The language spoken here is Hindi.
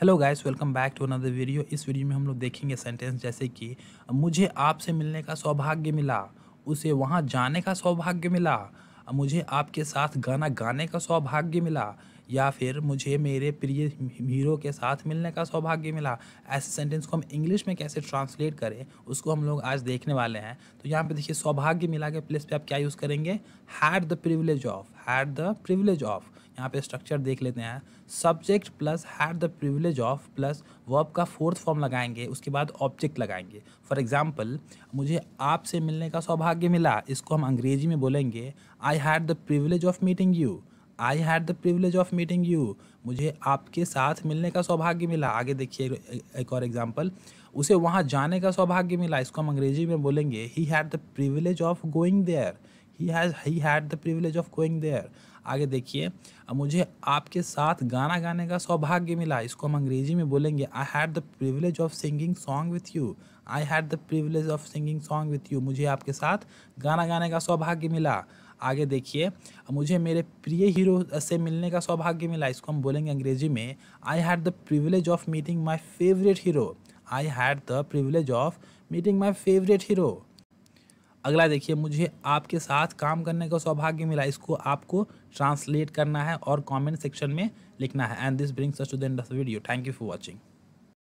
Hello guys welcome back to another video इस वीडियो में हम लोग देखेंगे सेंटेंस जैसे कि, मुझे आपसे मिलने का सौभाग्य मिला। उसे वहाँ जाने का सौभाग्य मिला। मुझे आपके साथ गाना गाने का सौभाग्य मिला। या फिर मुझे मेरे प्रिय हीरो के साथ मिलने का सौभाग्य मिला? ऐसे सेंटेंस को हम इंग्लिश में कैसे ट्रांसलेट करें, उसको हम लोग आज देखने वाले हैं। तो यहाँ पे देखिए, सौभाग्य मिला के प्लेस पे आप क्या यूज़ करेंगे? Had the privilege of had the privilege of यहाँ पे स्ट्रक्चर देख लेते हैं। Subject plus had the privilege of plus verb का फोर्थ फॉर्म लगाएँगे, उसके बाद ऑब्जेक्ट लगाएँगे। फॉर एग्ज़ाम्पल मुझे आपसे मिलने का सौभाग्य मिला, इसको हम अंग्रेज़ी में बोलेंगे I had the privilege of meeting you I had the privilege of meeting you मुझे आपके साथ मिलने का सौभाग्य मिला। आगे देखिए एक और एग्ज़ाम्पल उसे वहाँ जाने का सौभाग्य मिला। इसको हम अंग्रेज़ी में बोलेंगे. He had the privilege of going there he has he had the privilege of going there आगे देखिए मुझे आपके साथ गाना गाने का सौभाग्य मिला। इसको हम अंग्रेज़ी में बोलेंगे I had the privilege of singing song with you I had the privilege of singing song with you मुझे आपके साथ गाना गाने का सौभाग्य मिला। आगे देखिए मुझे मेरे प्रिय हीरो से मिलने का सौभाग्य मिला। इसको हम बोलेंगे अंग्रेज़ी में I had the privilege of meeting my favourite hero I had the privilege of meeting my favourite hero अगला देखिए, मुझे आपके साथ काम करने का सौभाग्य मिला। इसको आपको ट्रांसलेट करना है और कमेंट सेक्शन में लिखना है। And this brings us to the end of video thank you for watching